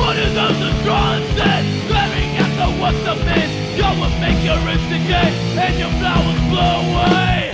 One of those the strongest sin Glaring at the what's the man You will make your instigate And your flowers blow away.